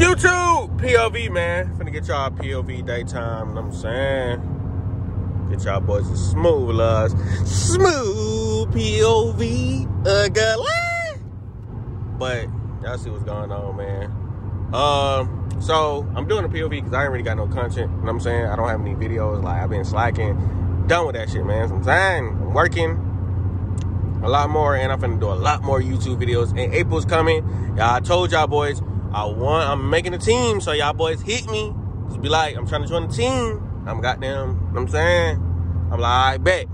YouTube POV, man. Finna get y'all POV daytime, know what I'm saying? Get y'all boys some smooth loves. Smooth POV. Girl. But y'all see what's going on, man. Um, so I'm doing a POV because I ain't really got no content. You know what I'm saying? I don't have any videos. Like I've been slacking. Done with that shit, man. So I'm saying I'm working a lot more, and I'm finna do a lot more YouTube videos. And April's coming. Y'all, I told y'all boys, I want, I'm making a team, so y'all boys hit me. Just be like, I'm trying to join the team. I'm goddamn, you know what I'm saying? I'm like, I bet.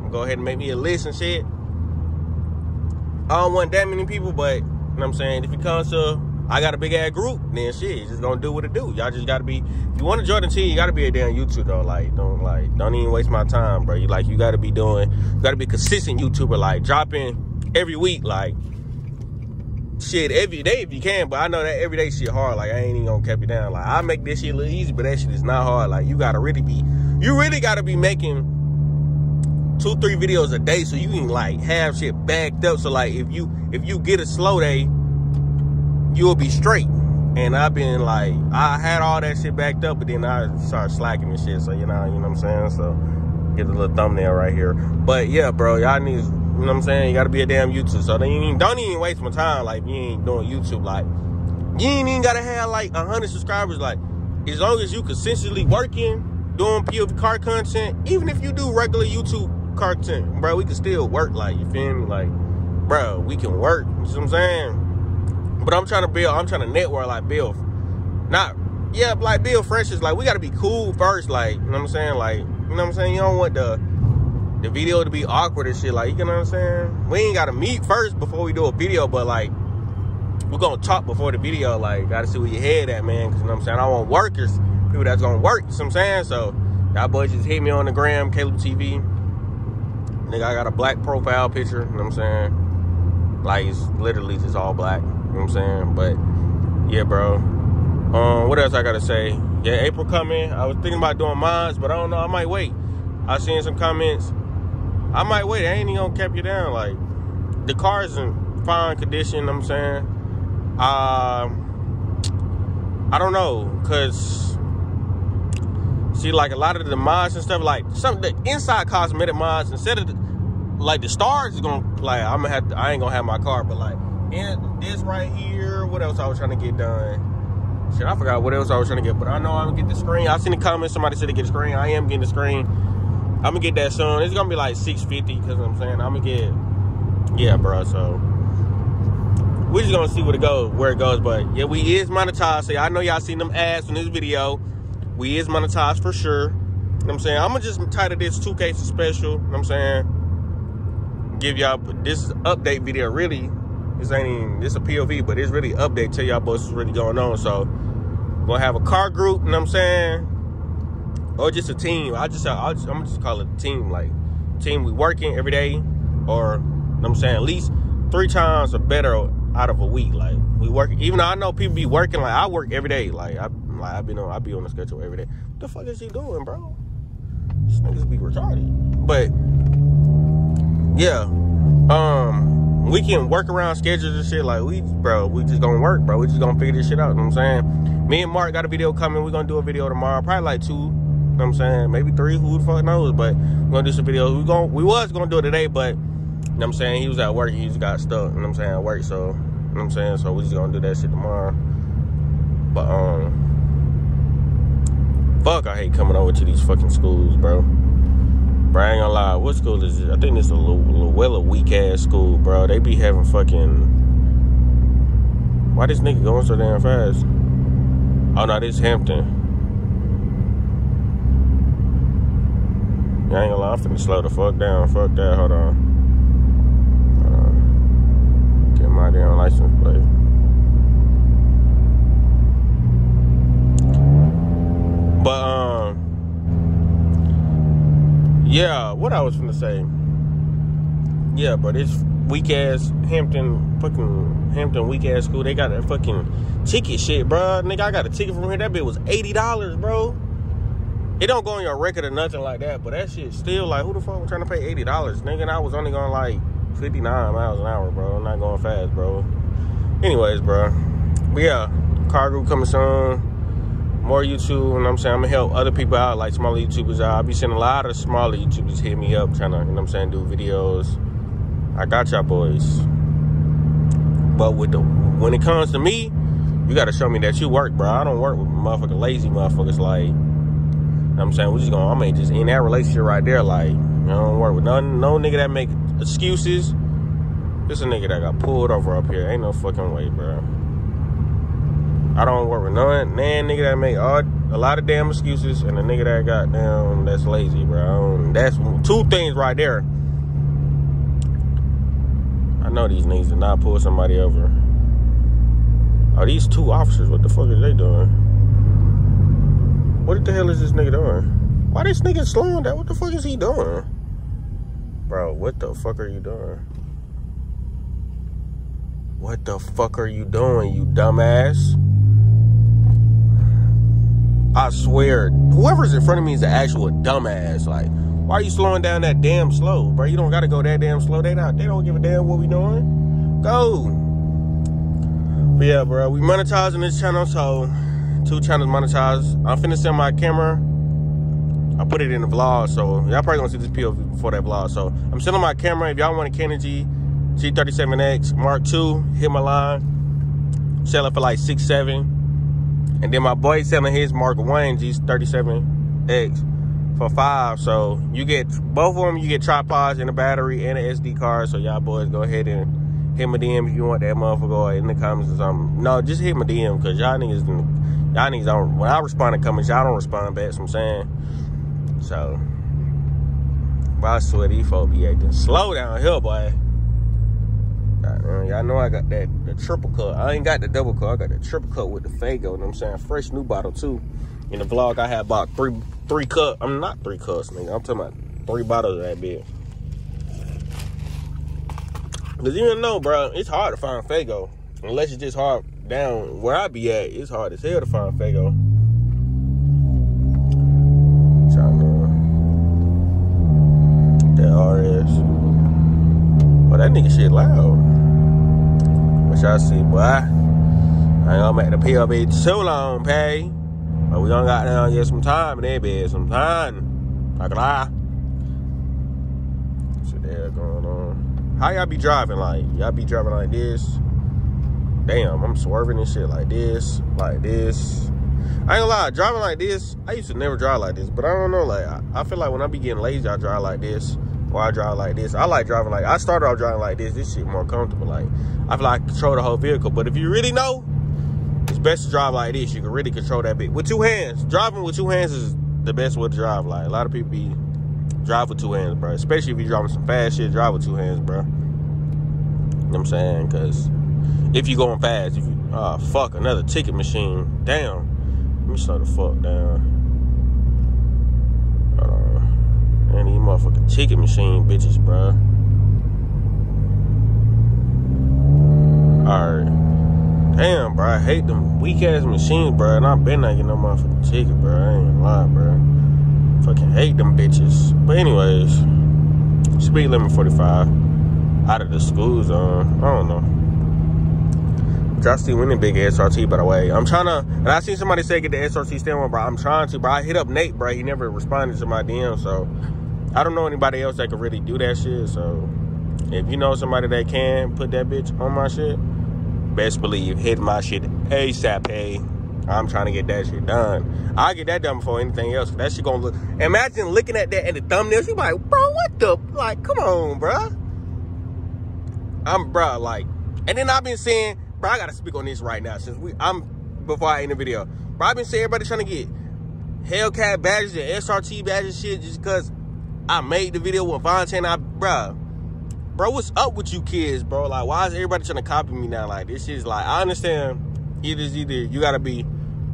I'm go ahead and make me a list and shit. I don't want that many people, but, you know what I'm saying? If it comes to, I got a big ass group, then shit, it's just gonna do what it do. Y'all just gotta be, if you wanna join the team, you gotta be a damn YouTuber. Like, don't, like, don't even waste my time, bro. You like, you gotta be doing, you gotta be consistent YouTuber, like, dropping every week, like, shit every day if you can, but I know that everyday shit hard. Like I ain't even gonna keep you down. Like I make this shit look easy, but that shit is not hard. Like you gotta really be, you really gotta be making two, three videos a day so you can like have shit backed up. So like if you if you get a slow day, you'll be straight. And I've been like, I had all that shit backed up, but then I started slacking and shit. So you know, you know what I'm saying. So get a little thumbnail right here. But yeah, bro, y'all need you know what I'm saying? You gotta be a damn YouTube. So then don't even waste my time like you ain't doing YouTube. Like you ain't even gotta have like hundred subscribers. Like as long as you consistently working, doing POV car content, even if you do regular YouTube content, bro, we can still work. Like you feel me? Like, bro, we can work. You know what I'm saying? But I'm trying to build. I'm trying to network. Like build, not yeah, like build friendships. Like we gotta be cool first. Like you know what I'm saying? Like you know what I'm saying? You don't want the the video to be awkward and shit. Like, you know what I'm saying? We ain't gotta meet first before we do a video, but like, we're gonna talk before the video. Like, gotta see where your head at, man. Cause you know what I'm saying? I want workers, people that's gonna work, you know what I'm saying? So, y'all boys just hit me on the gram, Caleb TV. Nigga, I got a black profile picture, you know what I'm saying? Like, it's literally just all black, you know what I'm saying? But, yeah, bro. Um, what else I gotta say? Yeah, April coming. I was thinking about doing mines, but I don't know. I might wait. I seen some comments I might wait. I ain't even gonna keep you down. Like the car's in fine condition. I'm saying. Um, I don't know, cause see, like a lot of the mods and stuff, like some the inside cosmetic mods, instead of the, like the stars is gonna like I'm gonna have to, I ain't gonna have my car, but like in this right here, what else I was trying to get done? Shit, I forgot what else I was trying to get, but I know I'm gonna get the screen. I seen the comments, somebody said to get the screen. I am getting the screen. I'm gonna get that soon. It's gonna be like 650 because I'm saying I'm gonna get yeah, bro. So we're just gonna see where it goes, where it goes. But yeah, we is monetized. So I know y'all seen them ads in this video. We is monetized for sure. You know I'm saying? I'm gonna just title this 2K special. You know I'm saying? Give y'all this update video. Really, this ain't even this a POV, but it's really update. Tell y'all what's really going on. So gonna have a car group. You know what I'm saying? Or just a team. I just, I just I'm gonna just call it a team. Like team, we working every day, or I'm saying at least three times or better out of a week. Like we work, even though I know people be working. Like I work every day. Like I, like I been on, I be on the schedule every day. What the fuck is he doing, bro? Niggas be retarded. But yeah, um, we can work around schedules and shit. Like we, bro, we just gonna work, bro. We just gonna figure this shit out. You know what I'm saying? Me and Mark got a video coming. We're gonna do a video tomorrow, probably like two you know what I'm saying? Maybe three, who the fuck knows? But we're gonna do some videos. We going we was gonna do it today, but you know what I'm saying? He was at work, he just got stuck, you know what I'm saying, at work, so you know what I'm saying? So we just gonna do that shit tomorrow. But um fuck I hate coming over to these fucking schools, bro. Bro, I ain't gonna lie. What school is it? I think it's a Luella weak ass school, bro. They be having fucking. Why this nigga going so damn fast? Oh no, this Hampton. I ain't gonna lie, I'm finna slow the fuck down. Fuck that, hold on. Get my damn license plate. But, um, yeah, what I was finna say. Yeah, but it's weak ass Hampton, fucking Hampton weak ass school. They got that fucking ticket shit, bro. Nigga, I got a ticket from here. That bit was $80, bro. It don't go on your record or nothing like that, but that shit still like, who the fuck was trying to pay eighty dollars, nigga? And I was only going like fifty nine miles an hour, bro. I'm not going fast, bro. Anyways, bro. But yeah, car group coming soon. More YouTube, what I'm saying? I'm gonna help other people out, like smaller YouTubers out. I'll be seeing a lot of smaller YouTubers hit me up trying to, you know what I'm saying, do videos. I got y'all boys. But with the when it comes to me, you gotta show me that you work, bro. I don't work with motherfucking lazy motherfuckers like you know I'm saying we just gonna I mean just in that relationship right there, like, you know, I don't work with none no nigga that make excuses. This a nigga that got pulled over up here. Ain't no fucking way, bro. I don't work with none man nigga that make all, a lot of damn excuses and a nigga that got down that's lazy, bro. That's two things right there. I know these niggas did not pull somebody over. Are these two officers? What the fuck is they doing? What the hell is this nigga doing? Why this nigga slowing down? What the fuck is he doing? Bro, what the fuck are you doing? What the fuck are you doing, you dumbass? I swear, whoever's in front of me is an actual dumbass. Like, why are you slowing down that damn slow, bro? You don't gotta go that damn slow. They not. They don't give a damn what we doing. Go. But yeah, bro, we monetizing this channel, so two channels monetized. I'm finna send my camera. I put it in the vlog, so y'all probably gonna see this POV before that vlog. So I'm selling my camera. If y'all want a Canon G G37X Mark II, hit my line. Sell it for like six, seven. And then my boy selling his Mark 1 G37X for five. So you get both of them, you get tripods and a battery and an SD card. So y'all boys go ahead and hit my DM if you want that motherfucker or in the comments or something. No, just hit my DM because y'all niggas, y'all niggas don't, when I respond to comments, y'all don't respond back, so I'm saying. So, but I swear these folks be acting slow down here, boy. Y'all know I got that the triple cut. I ain't got the double cut. I got the triple cut with the Faygo. You know what I'm saying? Fresh new bottle too. In the vlog, I had about three three cut. I'm not three cuts, nigga. I'm talking about three bottles of that big. Cause you know, bro, it's hard to find Faygo. Unless it's just hard down where I be at. It's hard as hell to find Faygo. That RS. But that nigga shit loud. What y'all see, boy? I ain't gonna make the PLB too long, pay. But we gonna got down get some time in that bed, some time. I can lie. Shit there going on. How y'all be driving like? Y'all be driving like this? Damn, I'm swerving and shit like this, like this. I ain't gonna lie, driving like this, I used to never drive like this, but I don't know, like, I, I feel like when I be getting lazy, I drive like this or I drive like this. I like driving like I started off driving like this. This shit more comfortable. Like I feel like I control the whole vehicle. But if you really know, it's best to drive like this. You can really control that bit with two hands. Driving with two hands is the best way to drive. Like a lot of people be drive with two hands, bro. Especially if you're driving some fast shit, drive with two hands, bro. You know what I'm saying? Because if you going fast, if you oh fuck another ticket machine, damn. Let me slow the fuck down. Man, these motherfucking ticket machine bitches, bro. Alright. Damn, bro. I hate them weak ass machines, bro. And I've been not getting no motherfucking ticket, bro. I ain't lying, bro. Fucking hate them bitches. But anyways, speed limit 45. Out of the school zone. I don't know. Josh T winning big SRT, by the way. I'm trying to, and I seen somebody say get the SRT stand bro. I'm trying to, bro. I hit up Nate, bro. He never responded to my DM, so I don't know anybody else that can really do that shit. So if you know somebody that can put that bitch on my shit, best believe hit my shit ASAP. Hey, I'm trying to get that shit done. I'll get that done before anything else. That shit gonna look. Imagine looking at that and the thumbnails. You like, bro, what the? Like, come on, bro. I'm bro, like, and then I've been saying, bro, I gotta speak on this right now since we. I'm before I end the video. Bro, I've been saying everybody trying to get Hellcat badges and SRT badges shit just because I made the video with Vontae I, bro, bro, what's up with you kids, bro? Like, why is everybody trying to copy me now? Like, this is like, I understand either, either you gotta be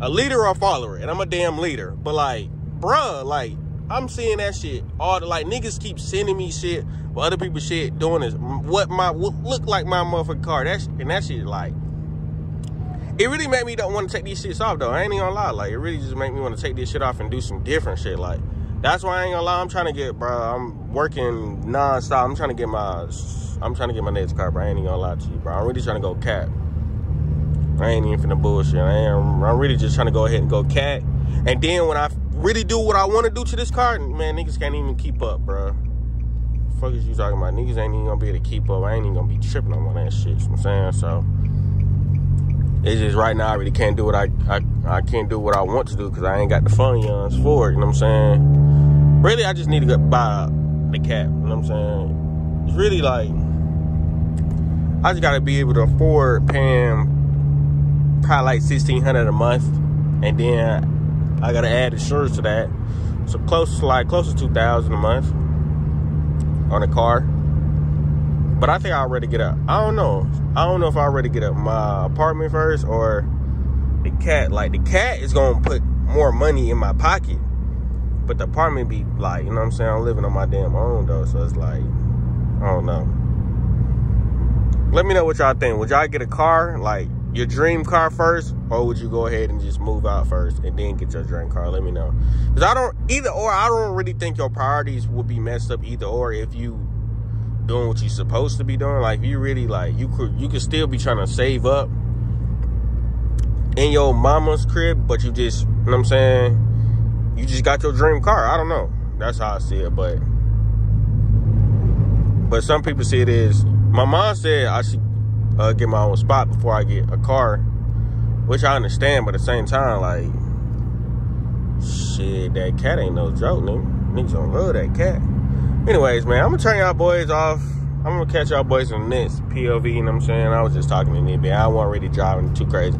a leader or a follower, and I'm a damn leader. But like, bro, like, I'm seeing that shit. All the like niggas keep sending me shit, but other people shit doing is what my what look like my motherfucking car. That's and that shit like it really made me don't want to take these shits off though. I ain't gonna lie. Like it really just made me want to take this shit off and do some different shit. Like that's why I ain't gonna lie. I'm trying to get, bro. I'm working nonstop. I'm trying to get my, I'm trying to get my next car, bro. I ain't gonna lie to you, bro. I'm really trying to go cap. I ain't even finna bullshit. I am, I'm really just trying to go ahead and go cat. And then when I really do what I want to do to this car, man, niggas can't even keep up, bro. Fuck is you talking about? Niggas ain't even gonna be able to keep up. I ain't even gonna be tripping on that shit. You know what I'm saying? So it's just right now I really can't do what I I, I can't do what I want to do because I ain't got the funds for it. You know what I'm saying? Really, I just need to go buy the cap. You know what I'm saying? It's really like I just gotta be able to afford paying probably like sixteen hundred a month, and then I gotta add insurance to that. So close to like close to two thousand a month on a car. But I think I already get up. I don't know. I don't know if I already get up my apartment first or the cat. Like the cat is gonna put more money in my pocket. But the apartment be like, you know what I'm saying? I'm living on my damn own though. So it's like, I don't know. Let me know what y'all think. Would y'all get a car, like your dream car first, or would you go ahead and just move out first and then get your dream car? Let me know. Cause I don't either or. I don't really think your priorities would be messed up either or if you doing what you're supposed to be doing. Like you really like you could you could still be trying to save up in your mama's crib, but you just you know what I'm saying. You just got your dream car. I don't know. That's how I see it, but but some people see it as My mom said I should uh, get my own spot before I get a car, which I understand, but at the same time, like, shit, that cat ain't no joke, nigga. Niggas don't love that cat. Anyways, man, I'm gonna turn y'all boys off. I'm gonna catch y'all boys in the next POV, you know what I'm saying? I was just talking to Nibby. I wasn't really driving too crazy.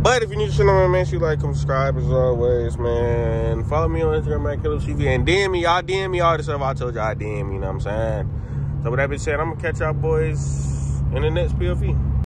But if you're new to the channel, man, you like, subscribe as always, man. Follow me on Instagram at Caleb TV and DM me. Y'all DM me all the stuff I told y'all DM, you know what I'm saying? So with that being said, I'm gonna catch y'all boys in the next POV.